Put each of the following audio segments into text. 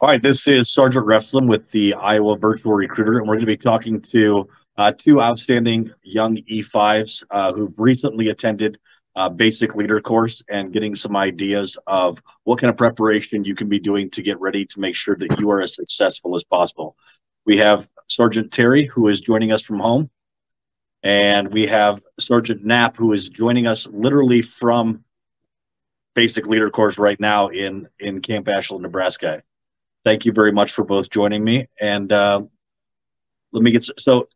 All right, this is Sergeant Refslin with the Iowa Virtual Recruiter, and we're going to be talking to uh, two outstanding young E5s uh, who've recently attended uh, basic leader course and getting some ideas of what kind of preparation you can be doing to get ready to make sure that you are as successful as possible. We have Sergeant Terry, who is joining us from home, and we have Sergeant Knapp, who is joining us literally from basic leader course right now in in Camp Ashland, Nebraska thank you very much for both joining me. And uh, let me get so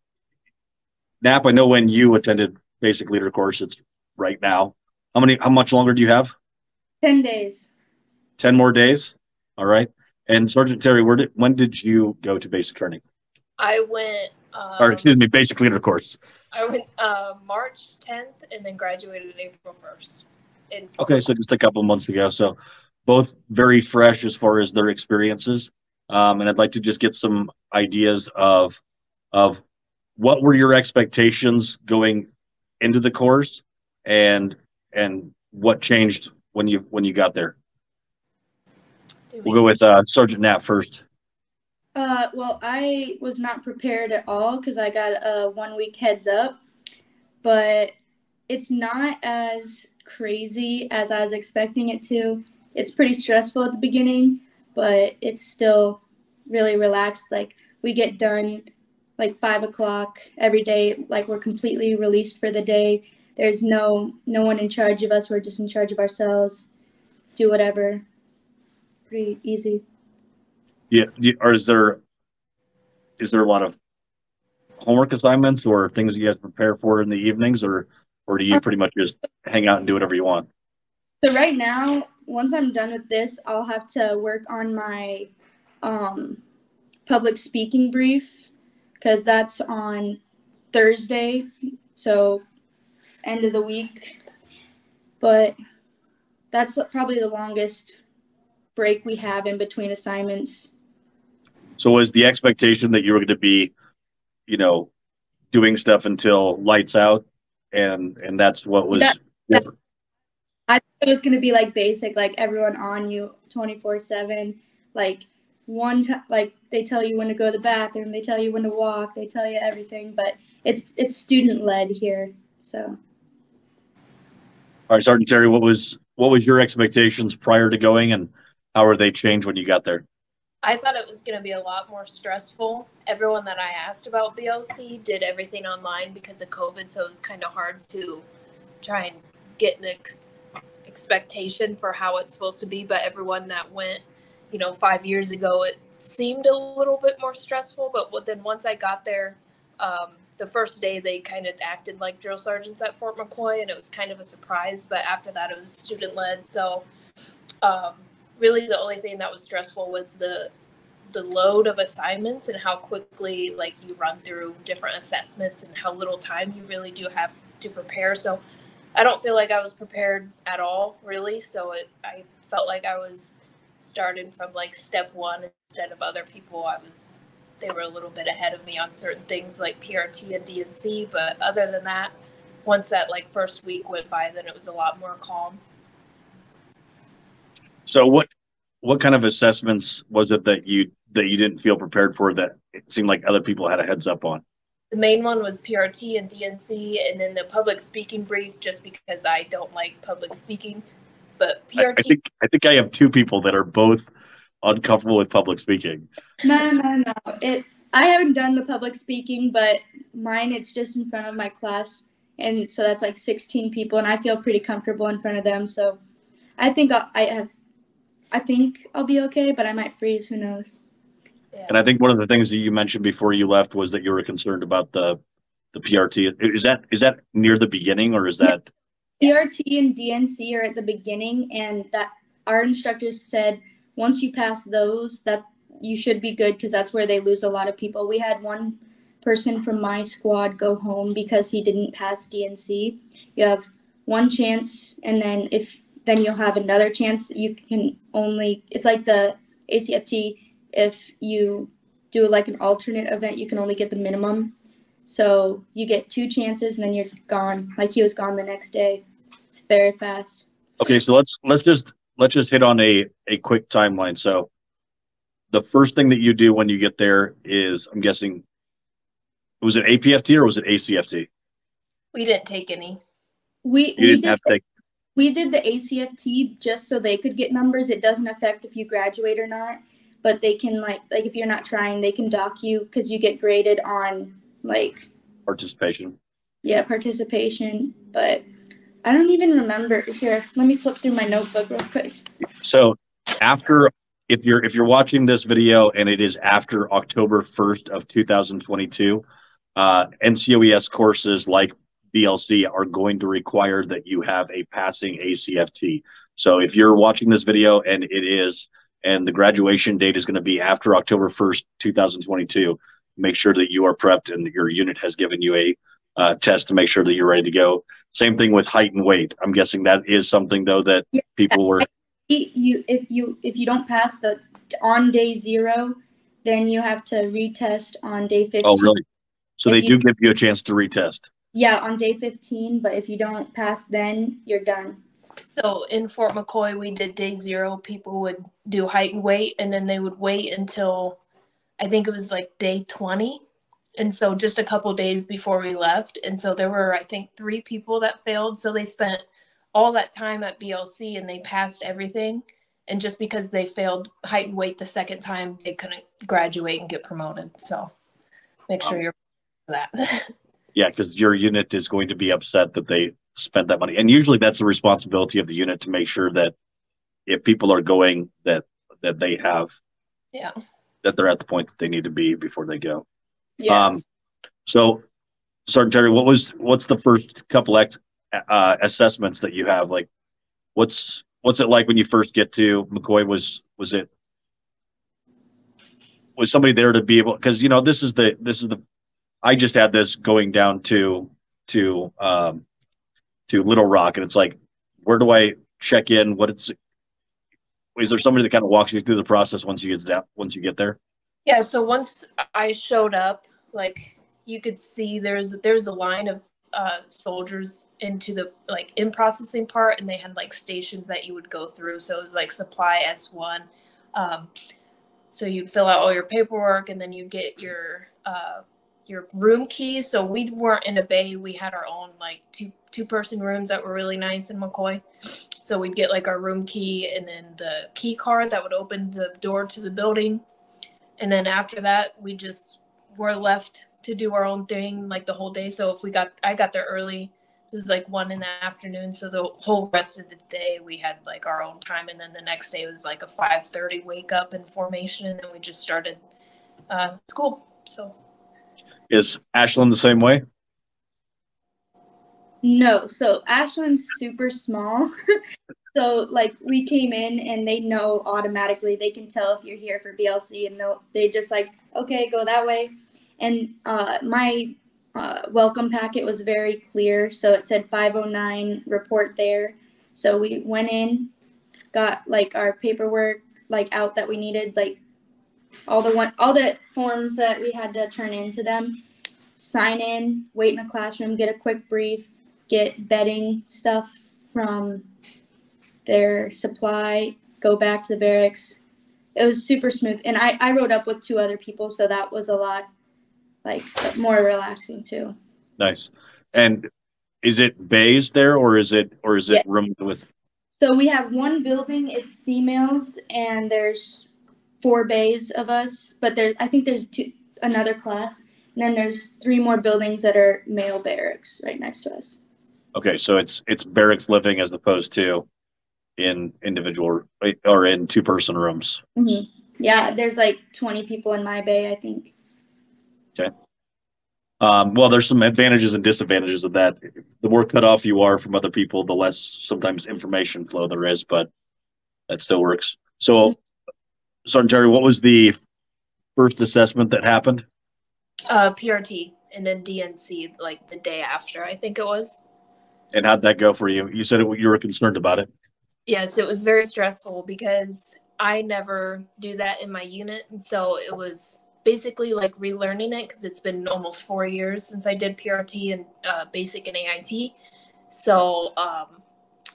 Knapp. I know when you attended basic leader course, it's right now. How many? How much longer do you have? Ten days. Ten more days. All right. And Sergeant Terry, where did when did you go to basic training? I went. Um, or excuse me, basic leader course. I went uh, March 10th and then graduated April 1st. okay, so just a couple months ago. So both very fresh as far as their experiences. Um, and I'd like to just get some ideas of of what were your expectations going into the course and and what changed when you when you got there. We'll go with uh, Sergeant Knapp first. Uh, well, I was not prepared at all because I got a one week heads up, but it's not as crazy as I was expecting it to it's pretty stressful at the beginning, but it's still really relaxed. Like we get done like five o'clock every day. Like we're completely released for the day. There's no no one in charge of us. We're just in charge of ourselves. Do whatever. Pretty easy. Yeah. Or is there is there a lot of homework assignments or things you guys prepare for in the evenings, or or do you uh, pretty much just hang out and do whatever you want? So right now once I'm done with this, I'll have to work on my um, public speaking brief because that's on Thursday, so end of the week. But that's probably the longest break we have in between assignments. So was the expectation that you were going to be, you know, doing stuff until lights out, and and that's what was. That, that, I thought it was gonna be like basic, like everyone on you twenty four seven, like one time, like they tell you when to go to the bathroom, they tell you when to walk, they tell you everything, but it's it's student led here, so. All right, Sergeant Terry, what was what was your expectations prior to going, and how are they changed when you got there? I thought it was going to be a lot more stressful. Everyone that I asked about BLC did everything online because of COVID, so it was kind of hard to try and get an ex- expectation for how it's supposed to be, but everyone that went, you know, five years ago, it seemed a little bit more stressful. But then once I got there, um, the first day they kind of acted like drill sergeants at Fort McCoy, and it was kind of a surprise. But after that, it was student led. So um, really, the only thing that was stressful was the the load of assignments and how quickly like you run through different assessments and how little time you really do have to prepare. So I don't feel like I was prepared at all, really. So it, I felt like I was starting from like step one instead of other people. I was, they were a little bit ahead of me on certain things like PRT and DNC. But other than that, once that like first week went by, then it was a lot more calm. So what, what kind of assessments was it that you that you didn't feel prepared for that it seemed like other people had a heads up on? The main one was PRT and DNC, and then the public speaking brief, just because I don't like public speaking. But PRT. I, I think I think I have two people that are both uncomfortable with public speaking. No, no, no. It. I haven't done the public speaking, but mine it's just in front of my class, and so that's like 16 people, and I feel pretty comfortable in front of them. So, I think I'll, I have. I think I'll be okay, but I might freeze. Who knows? And I think one of the things that you mentioned before you left was that you were concerned about the the PRT. Is that is that near the beginning or is that PRT and DNC are at the beginning and that our instructors said once you pass those that you should be good because that's where they lose a lot of people. We had one person from my squad go home because he didn't pass DNC. You have one chance and then if then you'll have another chance. You can only it's like the ACFT if you do like an alternate event, you can only get the minimum. So you get two chances and then you're gone. Like he was gone the next day. It's very fast. Okay, so let's let's just let's just hit on a a quick timeline. So the first thing that you do when you get there is, I'm guessing, was it APFT or was it ACFT? We didn't take any. We You we didn't did have to take. we did the ACFT just so they could get numbers. It doesn't affect if you graduate or not, but they can like like if you're not trying, they can dock you because you get graded on like participation. yeah participation. But I don't even remember. Here, let me flip through my notebook real quick. So after if you're if you're watching this video and it is after October 1st of 2022, uh, NCOES courses like BLC are going to require that you have a passing ACFT. So if you're watching this video and it is and the graduation date is going to be after October 1st, 2022, make sure that you are prepped and your unit has given you a uh, test to make sure that you're ready to go. Same thing with height and weight. I'm guessing that is something though that Yeah. people were You if you if you don't pass the on day zero, then you have to retest on day fifteen. Oh, really? So If they you- do give you a chance to retest. Yeah, on day fifteen. But if you don't pass, then you're done. So in Fort McCoy, we did day zero. People would do height and weight, and then they would wait until I think it was like day 20. And so just a couple days before we left. And so there were, I think, three people that failed. So they spent all that time at BLC and they passed everything. And just because they failed height and weight the second time, they couldn't graduate and get promoted. So make sure you're that. Yeah, because your unit is going to be upset that they spent that money, and usually that's the responsibility of the unit to make sure that if people are going, that that they have yeah. that they're at the point that they need to be before they go. Yeah. Um, so, Sergeant Terry, what was what's the first couple ex, uh, assessments that you have? Like, what's what's it like when you first get to McCoy? Was was it was somebody there to be able? Because you know this is the this is the I just had this going down to to um, to Little Rock, and it's like, where do I check in? What it's is there somebody that kind of walks you through the process once you get down once you get there? Yeah, so once I showed up, like you could see there's there's a line of uh, soldiers into the like in processing part, and they had like stations that you would go through. So it was like supply S one. Um, so you'd fill out all your paperwork, and then you get your uh, your room keys. So we weren't in a bay; we had our own like two two person rooms that were really nice in McCoy. So we'd get like our room key, and then the key card that would open the door to the building. And then after that we just were left to do our own thing like the whole day. So if we got i got there early it was like one in the afternoon. So the whole rest of the day we had like our own time. And then the next day was like a 5.30 wake up and formation and then we just started uh, school. So Is Ashland the same way? No, so Ashland's super small. so like we came in and they know automatically. They can tell if you're here for BLC and they'll they just like, okay, go that way. And uh, my uh, welcome packet was very clear. So it said 509 report there. So we went in, got like our paperwork like out that we needed, like all the one all the forms that we had to turn into them. Sign in, wait in a classroom, get a quick brief, get bedding stuff from their supply, go back to the barracks. It was super smooth. And I, I rode up with two other people, so that was a lot like more relaxing too. Nice. And is it bays there, or is it or is it Yeah. room with? So we have one building, it's females, and there's four bays of us, but there I think there's two another class. And then there's three more buildings that are male barracks right next to us. Okay, so it's it's barracks living as opposed to in individual or in two person rooms. hmm Yeah, there's like 20 people in my bay, I think. Um, well, there's some advantages and disadvantages of that. The more cut off you are from other people, the less sometimes information flow there is, but that still works. So, Sergeant Terry, what was the first assessment that happened? uh, prt and then dnc like the day after i think it was And how'd that go for you? You said it, you were concerned about it. Yes, it was very stressful because I never do that in my unit. And so it was basically like relearning it because it's been almost four years since I did PRT and uh, basic and AIT. So, um,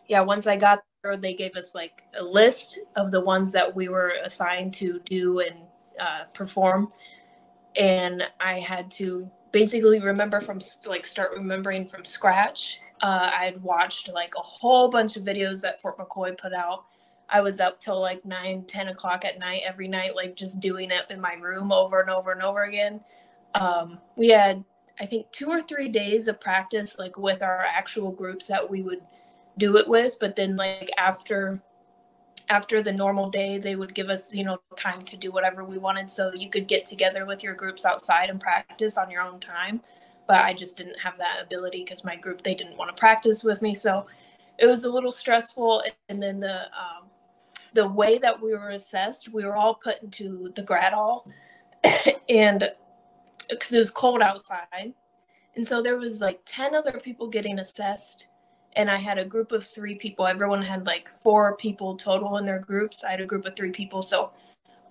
yeah, once I got they gave us like a list of the ones that we were assigned to do and uh, perform, and I had to basically remember from like start remembering from scratch. Uh, I had watched like a whole bunch of videos that Fort McCoy put out. I was up till like 9, 10 o'clock at night every night, like just doing it in my room over and over and over again. Um, we had, I think, two or three days of practice, like with our actual groups that we would do it with. But then, like after after the normal day they would give us you know time to do whatever we wanted. So you could get together with your groups outside and practice on your own time. But i just didn't have that ability because my group they didn't want to practice with me. So it was a little stressful. And then the um, the way that we were assessed we were all put into the grad hall. And because it was cold outside. And so there was like 10 other people getting assessed and I had a group of three people. Everyone had like four people total in their groups. I had a group of three people. So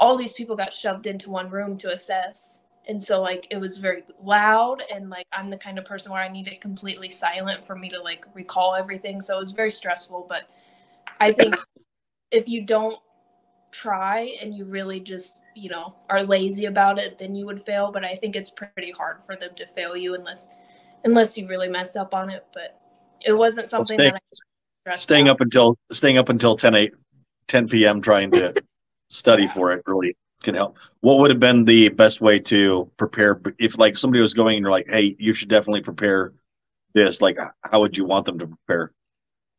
all these people got shoved into one room to assess. And so like it was very loud and like I'm the kind of person where I need it completely silent for me to like recall everything. So it was very stressful. But I think if you don't try and you really just, you know, are lazy about it, then you would fail. But I think it's pretty hard for them to fail you unless unless you really mess up on it. But it wasn't something well, staying, that I staying out. up until staying up until 10 8 10 p.m. trying to study for it really can help. What would have been the best way to prepare if like somebody was going and you're like, hey, you should definitely prepare this, like how would you want them to prepare?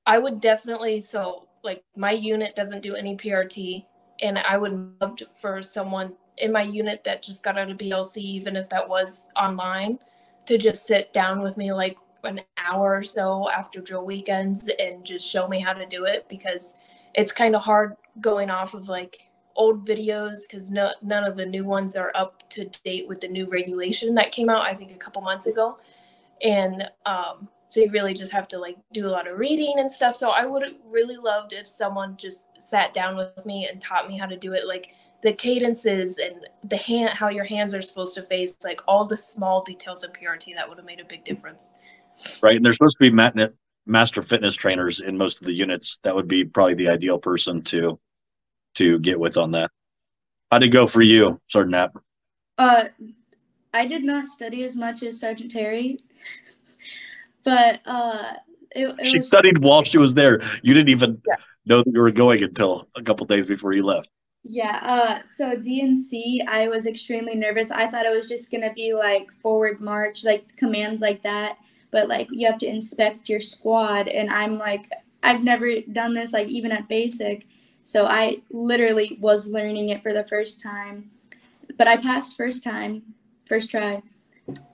I would definitely so like my unit doesn't do any PRT and I would love to, for someone in my unit that just got out of BLC, even if that was online, to just sit down with me like an hour or so after drill weekends and just show me how to do it because it's kind of hard going off of like old videos because no, none of the new ones are up to date with the new regulation that came out i think a couple months ago. And um, so you really just have to like do a lot of reading and stuff. So i would have really loved if someone just sat down with me and taught me how to do it like the cadences and the hand how your hands are supposed to face like all the small details of prt that would have made a big difference right? And there's supposed to be master fitness trainers in most of the units. That would be probably the ideal person to to get with on that. How'd it go for you, Sergeant Knapp? Uh, I did not study as much as Sergeant Terry, but uh, it, it she was... studied while she was there. You didn't even yeah. know that you were going until a couple days before you left. Yeah. Uh, so DNC, I was extremely nervous. I thought it was just gonna be like forward march, like commands like that but like you have to inspect your squad and i'm like i've never done this like even at basic so i literally was learning it for the first time but i passed first time first try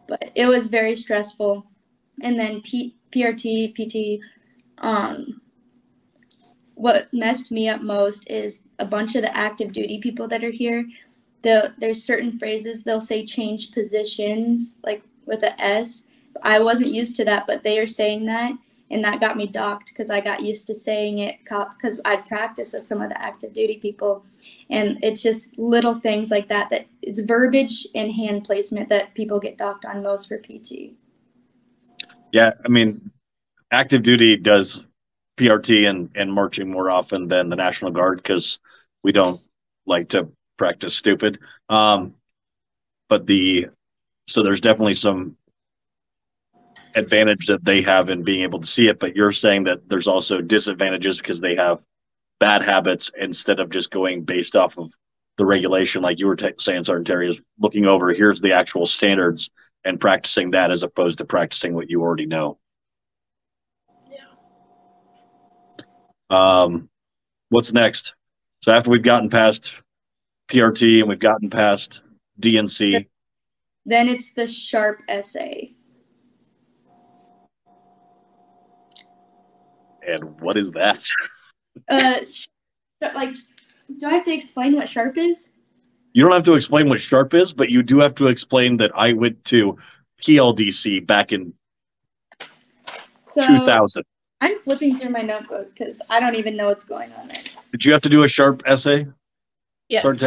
but it was very stressful and then P- prt pt um what messed me up most is a bunch of the active duty people that are here the, there's certain phrases they'll say change positions like with a s I wasn't used to that, but they are saying that, and that got me docked because I got used to saying it cop because I'd practice with some of the active duty people, and it's just little things like that that it's verbiage and hand placement that people get docked on most for PT. Yeah, I mean, active duty does PRT and and marching more often than the National Guard because we don't like to practice stupid. Um, but the so there's definitely some advantage that they have in being able to see it, but you're saying that there's also disadvantages because they have bad habits instead of just going based off of the regulation, like you were t- saying, Sergeant Terry, is looking over here's the actual standards and practicing that as opposed to practicing what you already know. Yeah. Um, what's next? So after we've gotten past PRT and we've gotten past DNC, then it's the sharp essay. And what is that? Uh, like, do I have to explain what sharp is? You don't have to explain what sharp is, but you do have to explain that I went to PLDC back in so 2000. I'm flipping through my notebook because I don't even know what's going on there. Did you have to do a sharp essay? Yes.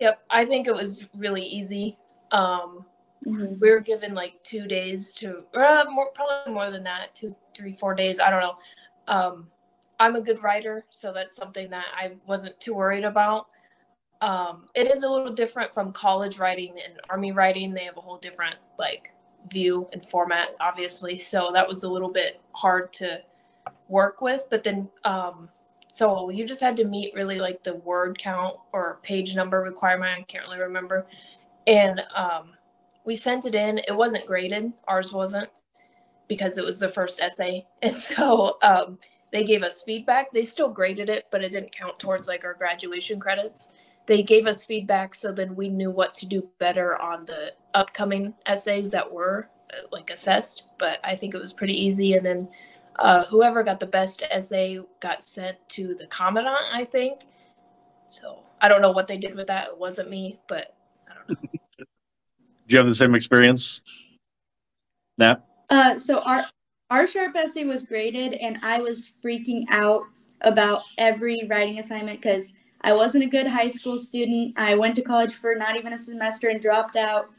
Yep. I think it was really easy. Um, mm-hmm. We were given like two days to, uh, more, probably more than that, two, three, four days. I don't know um, I'm a good writer, so that's something that I wasn't too worried about. um, it is a little different from college writing and army writing. They have a whole different like view and format, obviously. So that was a little bit hard to work with. But then, um, so you just had to meet really like the word count or page number requirement. I can't really remember. And um, we sent it in. It wasn't graded. Ours wasn't because it was the first essay. And so um, they gave us feedback. They still graded it, but it didn't count towards like our graduation credits. They gave us feedback so then we knew what to do better on the upcoming essays that were uh, like assessed. But I think it was pretty easy. And then uh, whoever got the best essay got sent to the commandant, I think. So I don't know what they did with that. It wasn't me, but I don't know. Do you have the same experience? Knapp? Uh, so our our sharp essay was graded, and I was freaking out about every writing assignment because I wasn't a good high school student. I went to college for not even a semester and dropped out.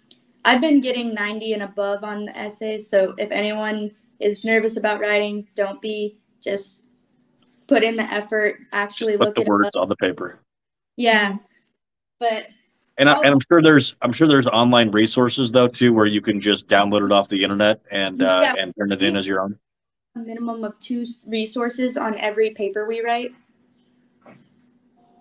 I've been getting 90 and above on the essays, so if anyone is nervous about writing, don't be. Just put in the effort. Actually, Just put the words on the paper. Yeah, but And, I, and I'm sure there's I'm sure there's online resources though too where you can just download it off the internet and uh, Yeah. and turn it in as your own. a minimum of two resources on every paper we write.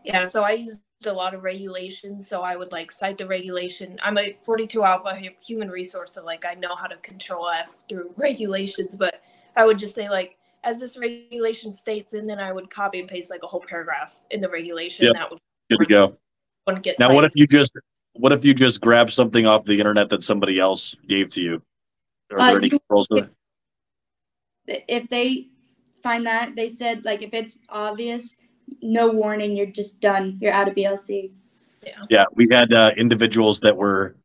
Yeah, so I used a lot of regulations. So I would like cite the regulation. I'm a 42 alpha human resource, so like I know how to control F through regulations, but I would just say like as this regulation states, and then I would copy and paste like a whole paragraph in the regulation. Yep. That would be Good to go. Wouldn't get Now, what if you just what if you just grab something off the internet that somebody else gave to you? Are Uh, there any you- controls to it? If they find that, they said like if it's obvious, no warning, you're just done. You're out of BLC. Yeah, we had uh, individuals that were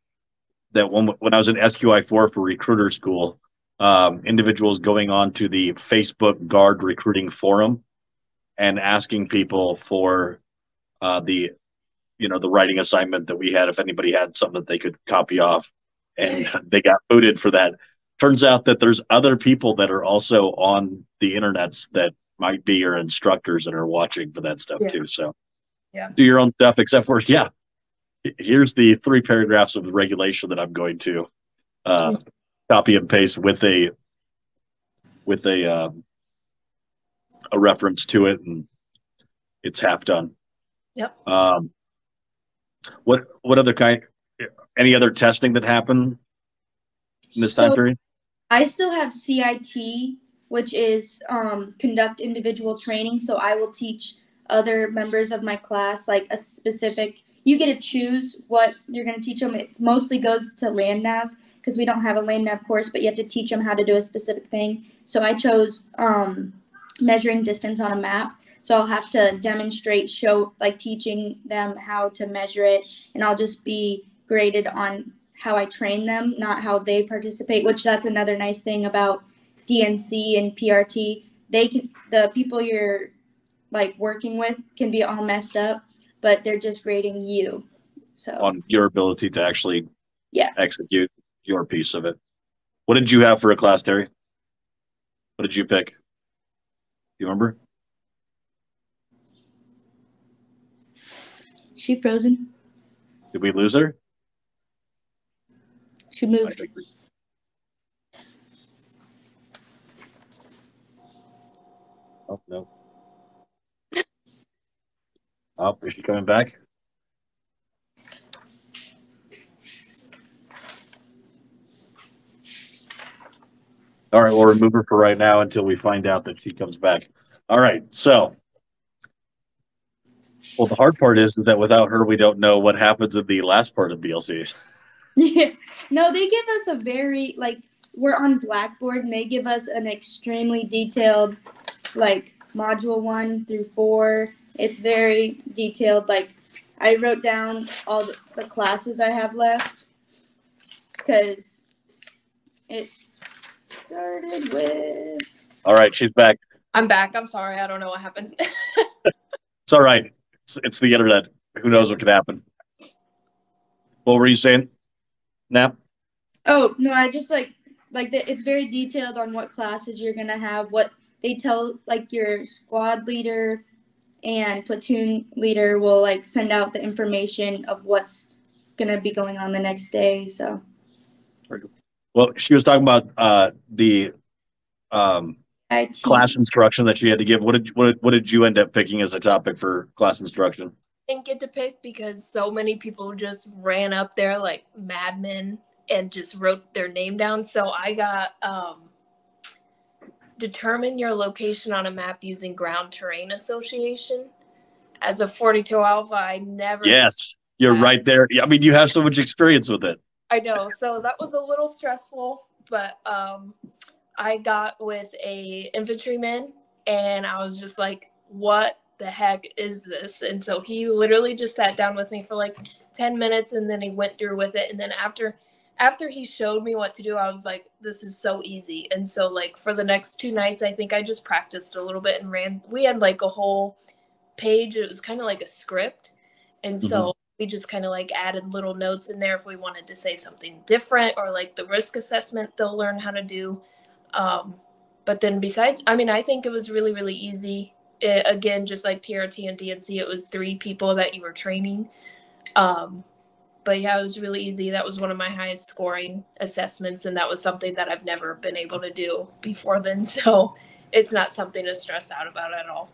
that when when I was in SQI four for recruiter school, um, individuals going on to the Facebook Guard recruiting forum and asking people for uh, the you know the writing assignment that we had if anybody had something that they could copy off, and they got booted for that. Turns out that there's other people that are also on the internets that might be your instructors and are watching for that stuff Yeah. too. So Yeah. do your own stuff, except for yeah, here's the three paragraphs of regulation that I'm going to uh, copy and paste with a with a um, a reference to it, and it's half done. Yep. Um, what what other kind? Any other testing that happened in this time period? I still have CIT, which is um, conduct individual training. So I will teach other members of my class like a specific. You get to choose what you're going to teach them. It mostly goes to land nav because we don't have a land nav course, but you have to teach them how to do a specific thing. So I chose um, measuring distance on a map. So I'll have to demonstrate, show, like teaching them how to measure it, and I'll just be graded on how I train them, not how they participate, which that's another nice thing about DNC and PRT. They can the people you're like working with can be all messed up, but they're just grading you. So on your ability to actually Yeah. execute your piece of it. What did you have for a class, Terry? What did you pick? Do You remember? She frozen. Did we lose her? She moved. Oh no. Oh, is she coming back? All right, we'll remove her for right now until we find out that she comes back. All right, so. Well, the hard part is that without her, we don't know what happens in the last part of BLC. Yeah. No, they give us a very like we're on Blackboard and they give us an extremely detailed like module 1 through 4. It's very detailed like I wrote down all the, the classes I have left cuz it started with All right, she's back. I'm back. I'm sorry. I don't know what happened. It's all right. It's, it's the internet. Who knows what could happen? What were you saying? Knapp? Oh, no, I just like like the, it's very detailed on what classes you're going to have, what they tell like your squad leader and platoon leader will like send out the information of what's gonna be going on the next day. So Well, she was talking about uh, the um, IT. class instruction that she had to give. What did what what did you end up picking as a topic for class instruction? Didn't get to pick because so many people just ran up there like madmen and just wrote their name down. So I got um, determine your location on a map using ground terrain association. As a 42 alpha, I never Yes, you're Yeah. right there. I mean, you have so much experience with it. I know. So that was a little stressful, but um, I got with a infantryman, and I was just like, "What the heck is this?" And so he literally just sat down with me for like ten minutes, and then he went through with it. And then after, after he showed me what to do, I was like, "This is so easy." And so like for the next two nights, I think I just practiced a little bit and ran. We had like a whole page. It was kind of like a script, and so mm-hmm. we just kind of like added little notes in there if we wanted to say something different or like the risk assessment they'll learn how to do um, but then besides i mean i think it was really really easy. It, again just like prt and dnc it was three people that you were training. Um, but yeah it was really easy. That was one of my highest scoring assessments and that was something that i've never been able to do before then. So it's not something to stress out about at all.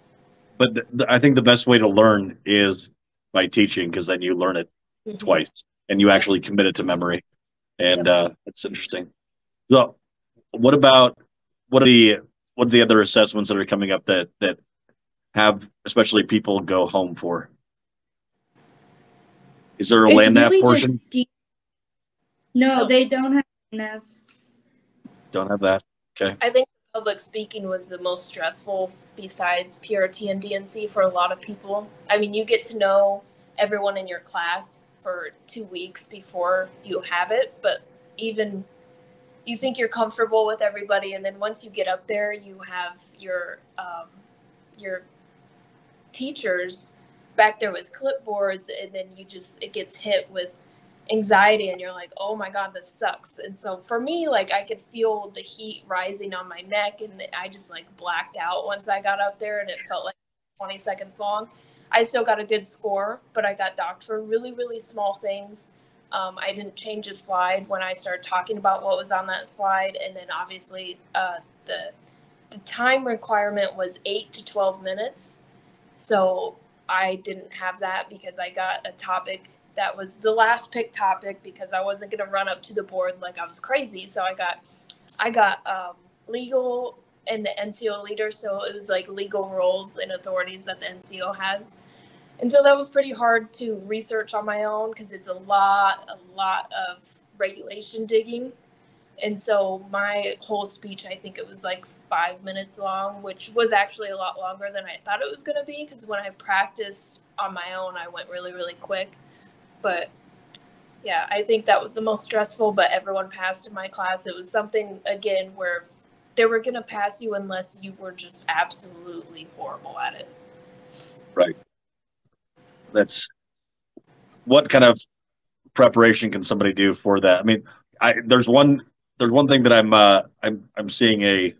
But I think the best way to learn is by teaching because then you learn it twice and you actually commit it to memory. And uh, it's interesting. So, what about what are the what are the other assessments that are coming up that that have especially people go home for? Is there a It's land nav really portion? just deep. No, No. they don't have nav. Don't have that. Okay. I think public speaking was the most stressful besides PRT and DNC for a lot of people. I mean, you get to know everyone in your class for two weeks before you have it, but even you think you're comfortable with everybody, and then once you get up there, you have your um, your teachers back there with clipboards, and then you just it gets hit with anxiety and you're like oh my god this sucks. And so for me like i could feel the heat rising on my neck and i just like blacked out once i got up there and it felt like 20 seconds long i still got a good score but i got docked for really really small things um, i didn't change a slide when i started talking about what was on that slide and then obviously uh, the the time requirement was 8 to 12 minutes so i didn't have that because i got a topic that was the last pick topic because I wasn't gonna run up to the board like I was crazy. So I got I got um, legal and the NCO leader, so it was like legal roles and authorities that the NCO has. And so that was pretty hard to research on my own because it's a lot, a lot of regulation digging. And so my whole speech, I think it was like five minutes long, which was actually a lot longer than I thought it was going to be because when I practiced on my own, I went really, really quick but yeah, I think that was the most stressful. But everyone passed in my class. It was something again where they were gonna pass you unless you were just absolutely horrible at it. That's what kind of preparation can somebody do for that? I mean, I there's one there's one thing that I'm uh I'm I'm seeing a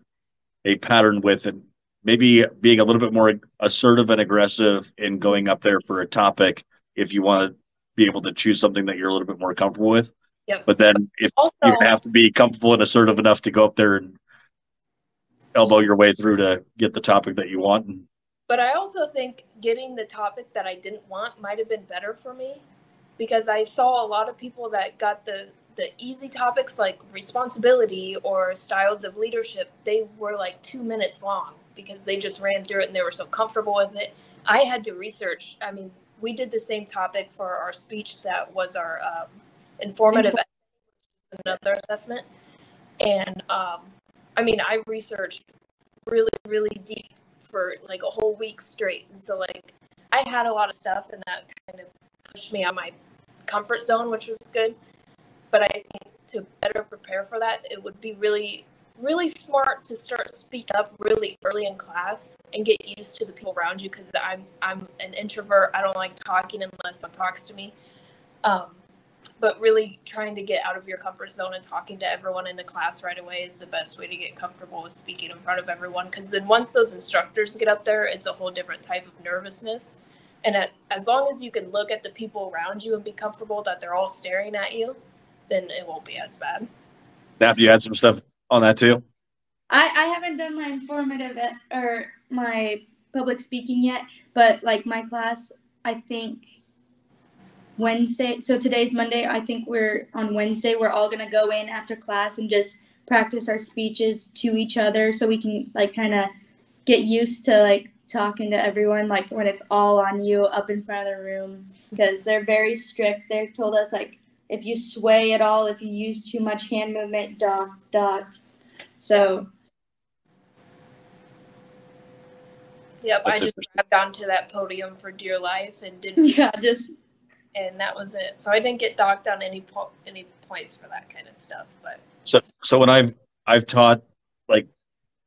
a pattern with and maybe being a little bit more assertive and aggressive in going up there for a topic if you want to be able to choose something that you're a little bit more comfortable with. Yep. But then if Also, you have to be comfortable and assertive enough to go up there and elbow your way through to get the topic that you want. But I also think getting the topic that I didn't want might have been better for me because I saw a lot of people that got the the easy topics like responsibility or styles of leadership. They were like two minutes long because they just ran through it and they were so comfortable with it. I had to research. I mean, we did the same topic for our speech that was our um, informative another assessment and um, i mean i researched really really deep for like a whole week straight. And so like i had a lot of stuff and that kind of pushed me out my comfort zone which was good. But i think to better prepare for that it would be really really smart to start speak up really early in class and get used to the people around you because i'm i'm an introvert. I don't like talking unless someone talks to me. Um, but really trying to get out of your comfort zone and talking to everyone in the class right away is the best way to get comfortable with speaking in front of everyone. Because then once those instructors get up there it's a whole different type of nervousness. And at, as long as you can look at the people around you and be comfortable that they're all staring at you then it won't be as bad. Knapp, you had some stuff on that too. I, I haven't done my informative or my public speaking yet, but like my class, I think Wednesday. So today's Monday. I think we're on Wednesday. We're all gonna go in after class and just practice our speeches to each other, so we can like kind of get used to like talking to everyone, like when it's all on you up in front of the room, because they're very strict. They told us like if you sway at all, if you use too much hand movement, dot dot. So yep i just interesting. grabbed onto that podium for dear life and didn't yeah, just and that was it so i didn't get docked on any po- any points for that kind of stuff but So, so when I've I've taught like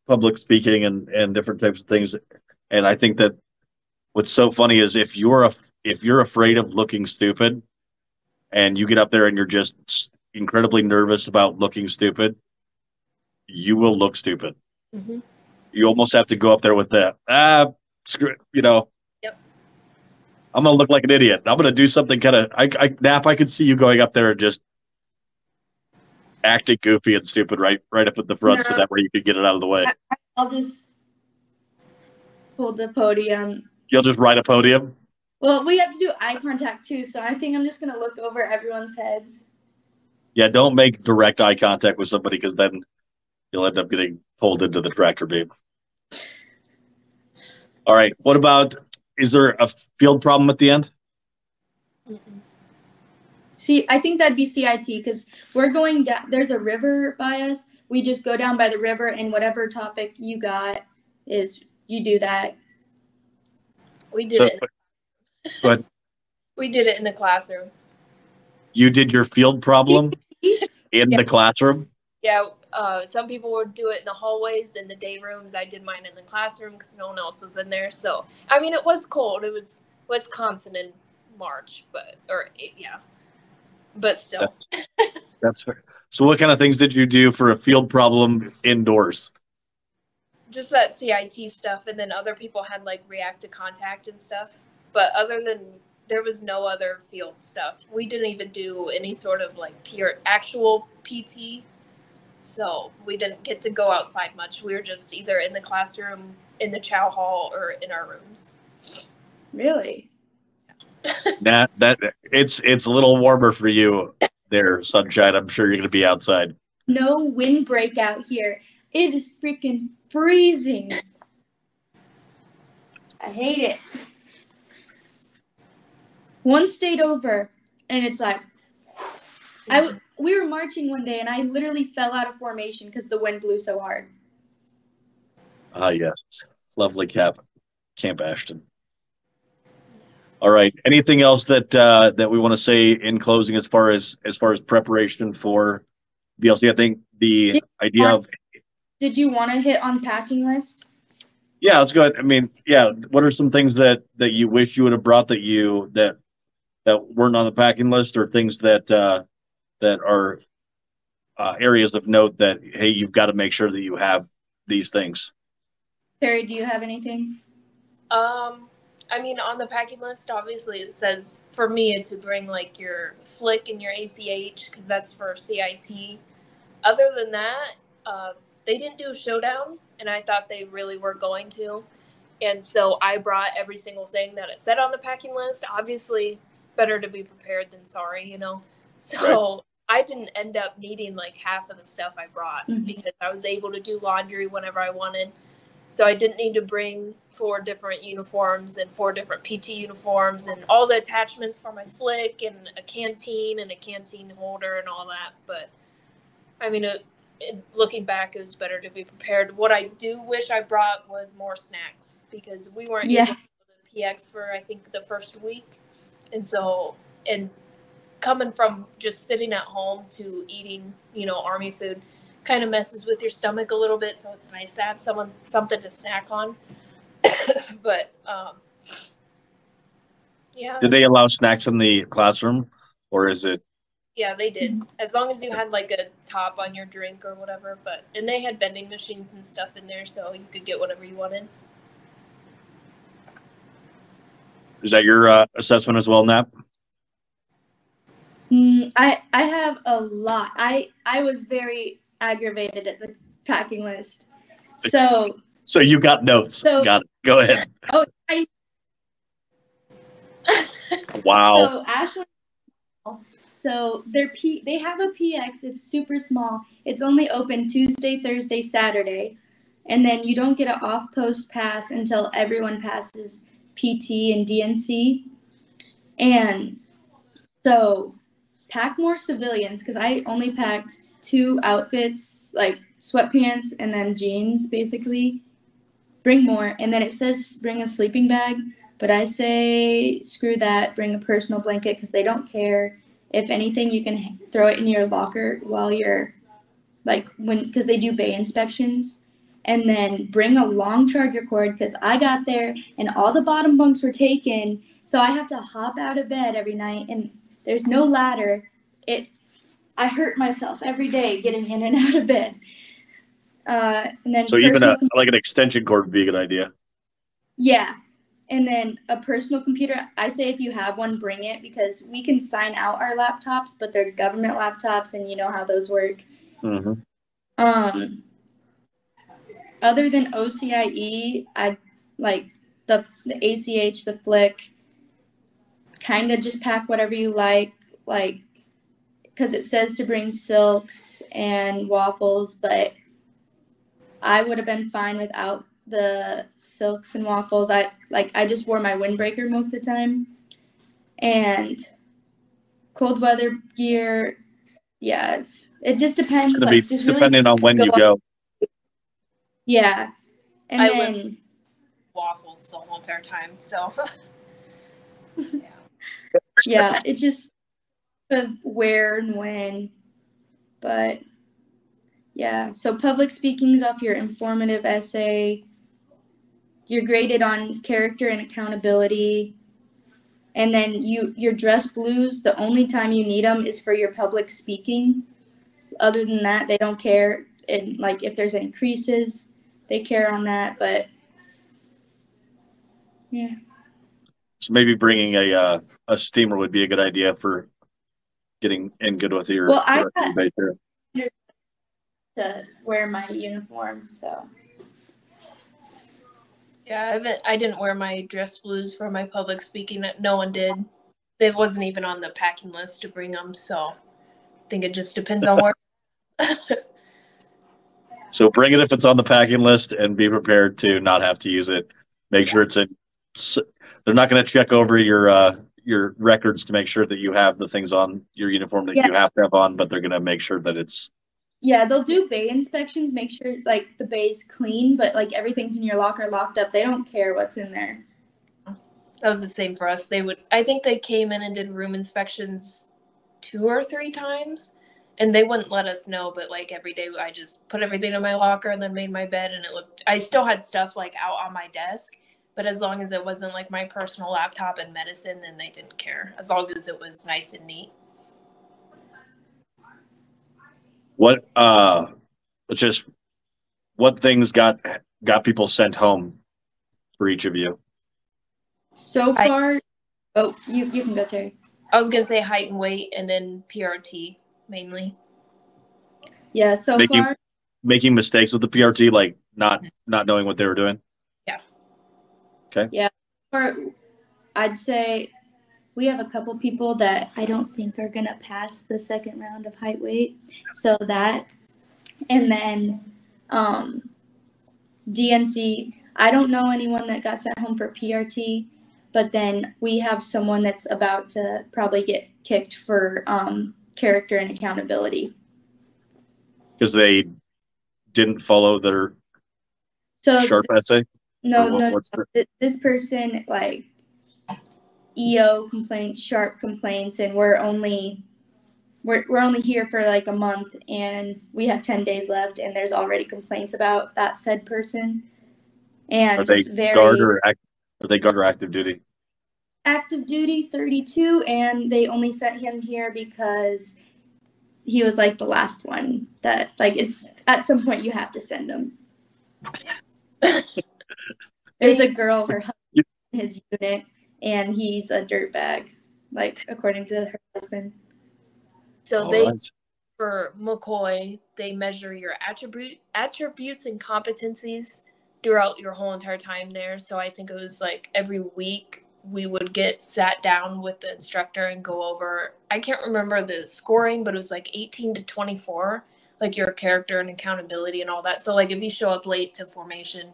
public speaking and and different types of things, and I think that what's so funny is if you're a if you're afraid of looking stupid, and you get up there and you're just incredibly nervous about looking stupid, you will look stupid. You almost have to go up there with that ah screw it, you know. I'm gonna look like an idiot. I'm gonna do something kind of. I, I Knapp. I could see you going up there and just acting goofy and stupid right right up at the front, so that way you could get it out of the way. I'll just hold the podium. You'll just ride a podium. Well, we have to do eye contact too, so I think I'm just gonna look over everyone's heads. Yeah, don't make direct eye contact with somebody because then you'll end up getting pulled into the tractor beam. All right. What about? Is there a field problem at the end? See, I think that'd be CIT because we're going down. There's a river by us. We just go down by the river, and whatever topic you got is you do that. we did So, it go ahead. we did it in the classroom You did your field problem in Yeah. the classroom. Yeah, uh, some people would do it in the hallways, in the day rooms. I did mine in the classroom because no one else was in there. So, I mean, it was cold. It was Wisconsin in March, but or yeah, but still, That's fair. So, what kind of things did you do for a field problem indoors? just that CIT stuff, and then other people had like react to contact and stuff. But other than there was no other field stuff. We didn't even do any sort of like pure actual PT. So we didn't get to go outside much. We were just either in the classroom, in the chow hall, or in our rooms. Really? Nah, that it's it's a little warmer for you there, sunshine. I'm sure you're going to be outside. No windbreak out here. It is freaking freezing. I hate it. One state over, and it's like I w- we were marching one day, and I literally fell out of formation because the wind blew so hard. Ah, yes, lovely camp, Camp Ashland. All right. Anything else that uh, that we want to say in closing as far as as far as preparation for BLC? I think the Did- idea of Did you want to hit on packing list? yeah, let's go ahead. I mean, yeah. What are some things that that you wish you would have brought that you that that weren't on the packing list, or things that uh, that are uh, areas of note that hey, you've got to make sure that you have these things. Terry, do you have anything? Um, I mean, on the packing list, obviously it says for me to bring like your flick and your ACH because that's for CIT. Other than that, uh, they didn't do a showdown, and I thought they really were going to. And so I brought every single thing that it said on the packing list. Obviously, better to be prepared than sorry, you know. So I didn't end up needing like half of the stuff I brought Mhm. because I was able to do laundry whenever I wanted. So I didn't need to bring four different uniforms and four different PT uniforms and all the attachments for my flick and a canteen and a canteen holder and all that. But I mean, it, it, looking back, it was better to be prepared. What I do wish I brought was more snacks because we weren't Yeah. able to go to the PX for I think the first week, and so and coming from just sitting at home to eating, you know, army food kind of messes with your stomach a little bit, so it's nice to have someone something to snack on. but um, yeah, Did they allow snacks in the classroom, or is it Yeah, they did. As long as you had like a top on your drink or whatever, but and they had vending machines and stuff in there so you could get whatever you wanted. Is that your uh, assessment as well, Knapp? Mm, I I have a lot. I I was very aggravated at the packing list. So So you got notes. So- got it. Go ahead. oh, I, Wow. so Ashland. So their P they have a PX. It's super small. It's only open Tuesday, Thursday, Saturday, and then you don't get an off post pass until everyone passes PT and DNC. And so pack more civilians because I only packed two outfits, like sweatpants and then jeans, basically. Bring more, and then it says bring a sleeping bag, but I say screw that. Bring a personal blanket because they don't care. If anything, you can throw it in your locker while you're like when because they do bay inspections. And then bring a long charger cord because I got there and all the bottom bunks were taken. So I have to hop out of bed every night and there's no ladder. It I hurt myself every day getting in and out of bed. Uh, and then So even a like an extension cord would be a good idea. yeah. And then a personal computer, I say if you have one, bring it because we can sign out our laptops, but they're government laptops and you know how those work. Mm-hmm. Um other than OCIE, I like the the ACH, the flick, kind of just pack whatever you like, like because it says to bring silks and waffles, but I would have been fine without the silks and waffles. I like I just wore my windbreaker most of the time, and cold weather gear. Yeah, it's it just depends. It's gonna like be just really depending on when go you up- go. yeah, and I then Waffles the whole entire time. So yeah, it just of where and when, but yeah. So public speaking's off your informative essay. You're graded on character and accountability, and then you your dress blues. The only time you need them is for your public speaking. Other than that, they don't care. And like if there's any creases, they care on that. But yeah. So maybe bringing a uh, a steamer would be a good idea for getting in good with your. Well, I your got- base there. to wear my uniform. So yeah, I haven't. I didn't wear my dress blues for my public speaking. No one did. It wasn't even on the packing list to bring them. So I think it just depends on where. So bring it if it's on the packing list, and be prepared to not have to use it. Make sure it's in. They're not going to check over your uh, your records to make sure that you have the things on your uniform that you have to have on, but they're going to make sure that it's yeah, they'll do bay inspections, make sure like the bay's clean, but like everything's in your locker locked up. They don't care what's in there. That was the same for us. They would. I think they came in and did room inspections two or three times, and they wouldn't let us know. But like every day, I just put everything in my locker and then made my bed, and it looked. I still had stuff like out on my desk, but as long as it wasn't like my personal laptop and medicine, then they didn't care. As long as it was nice and neat. what uh, just what things got got people sent home for each of you. So I- far, oh, you you can go, Terry. I was gonna say height and weight, and then PRT mainly. Yeah, so Making- far, Making mistakes with the PRT, like not not knowing what they were doing. Far, I'd say we have a couple people that I don't think are gonna pass the second round of height weight. So that, and then um, DNC. I don't know anyone that got sent home for PRT, but then we have someone that's about to probably get kicked for um, character and accountability. because they didn't follow their So sharp essay. No, what- no, what's the- this person like EO complaints, sharp complaints, and we're only we're we're only here for like a month, and we have ten days left, and there's already complaints about that said person, and Are they just very guard or act, are they guard or active duty? active duty 32, and they only sent him here because he was like the last one that like it's at some point you have to send him. There's a girl, her husband, his unit, and he's a dirtbag, like according to her husband. So All they right. Fort McCoy, they measure your attribute attributes and competencies throughout your whole entire time there. So I think it was like every week we would get sat down with the instructor and go over I can't remember the scoring, but it was like 18 to 24, like your character and accountability and all that. So like if you show up late to formation,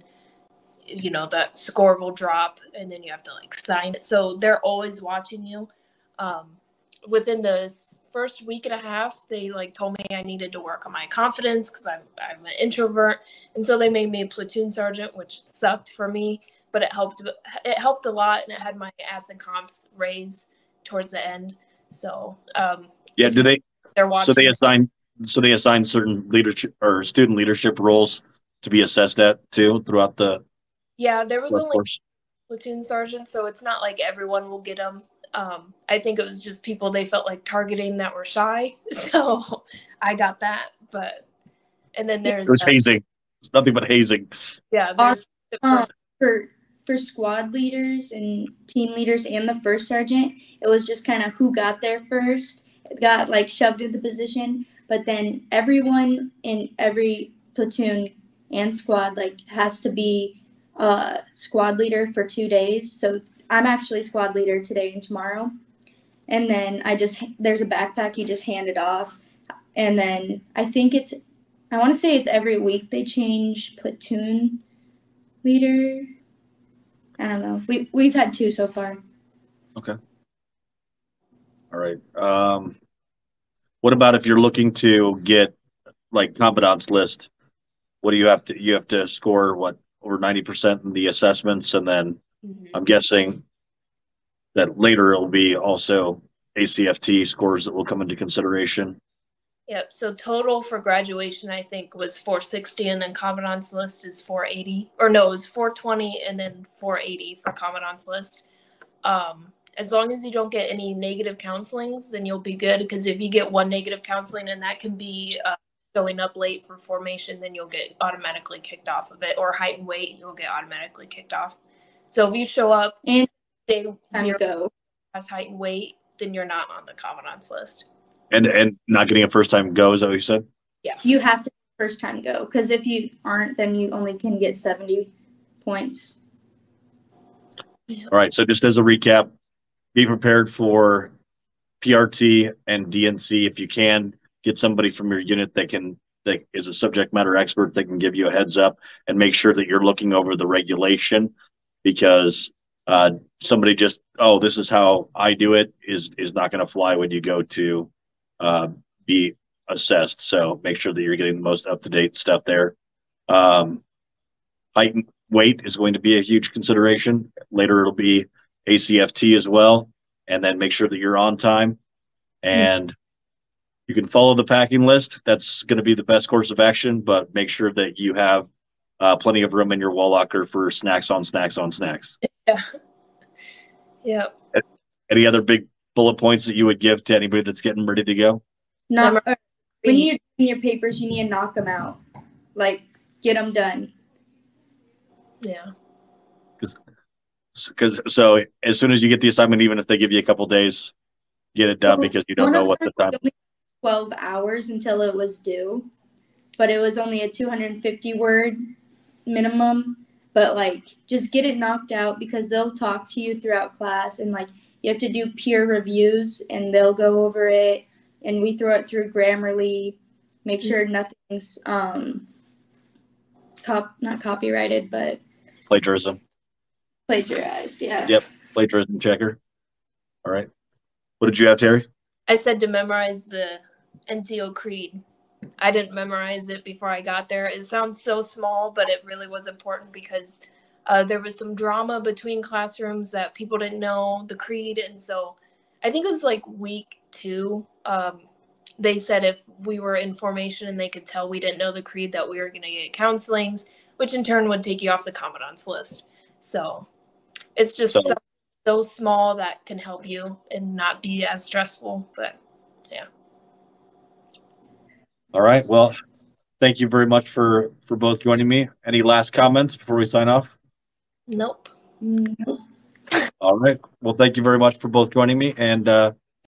you know, that score will drop and then you have to like sign it. So they're always watching you. Um within the first week and a half, they like told me I needed to work on my confidence because I'm I'm an introvert, and so they made me a platoon sergeant, which sucked for me, but it helped. It helped a lot, and it had my ads and comps raise towards the end. So um, Yeah. Do they? they're watching. So they assign. So they assign certain leadership or student leadership roles to be assessed at too throughout the yeah, there was only course. platoon sergeant, so it's not like everyone will get them. Um, I think it was just people they felt like targeting that were shy, so I got that. But and then there's It was uh, hazing. It's nothing but hazing. yeah, there's the Uh, for for squad leaders and team leaders and the first sergeant, it was just kind of who got there first. It got like shoved into the position, but then everyone in every platoon and squad like has to be uh squad leader for two days. So I'm actually squad leader today and tomorrow. And then I just there's a backpack you just hand it off, and then I think it's I want to say it's every week they change platoon leader. I don't know. We we've had two so far. Okay. All right. Um, what about if you're looking to get like Commandant's list? What do you have to? You have to score what over ninety percent in the assessments, and then Mhm. I'm guessing that later it'll be also ACFT scores that will come into consideration. Yep. So total for graduation, I think, was 460, and then Commandant's list is 480. Or no, it was 420 and then 480 for Commandant's list. Um, as long as you don't get any negative counselings, then you'll be good. Because if you get one negative counseling, and that can be uh, showing up late for formation, then you'll get automatically kicked off of it. Or height and weight, you'll get automatically kicked off. So if you show up And day time zero go. as height and weight, then you're not on the Commandant's list. And and not getting a first time go, is that what you said? Yeah, you have to first time go because if you aren't, then you only can get seventy points. All right. So just as a recap, be prepared for PRT and DNC if you can. Get somebody from your unit that can that is a subject matter expert that can give you a heads up and make sure that you're looking over the regulation because uh, somebody just oh this is how I do it is is not going to fly when you go to uh, be assessed. So make sure that you're getting the most up to date stuff there. Um, height and weight is going to be a huge consideration. Later, it'll be ACFT as well, and then make sure that you're on time. And you can follow the packing list. That's going to be the best course of action, but make sure that you have uh, plenty of room in your wall locker for snacks on snacks on snacks. Yeah. Yep. Any other big bullet points that you would give to anybody that's getting ready to go? Not Number or when you're doing your papers, you need to knock them out. Like get them done. Yeah. Because so as soon as you get the assignment, even if they give you a couple days, get it done because you don't know what the them time. Only 12 hours until it was due but it was only a 250 word minimum but like just get it knocked out because they'll talk to you throughout class and like you have to do peer reviews and they'll go over it and we throw it through grammarly make sure nothing's um cop not copyrighted but Plagiarism, plagiarized yeah Yep. plagiarism checker. All right. What did you have, Terry? I said to memorize the NCO Creed. I didn't memorize it before I got there. It sounds so small, but it really was important because uh, there was some drama between classrooms that people didn't know the Creed. And so I think it was like week two. Um, they said if we were in formation and they could tell we didn't know the Creed, that we were going to get counselings, which in turn would take you off the Commandant's list. So it's just So- so, so small that can help you and not be as stressful. But All right. Well, thank you very much for for both joining me. Any last comments before we sign off? Nope. Mm, All right. Well, thank you very much for both joining me, and uh,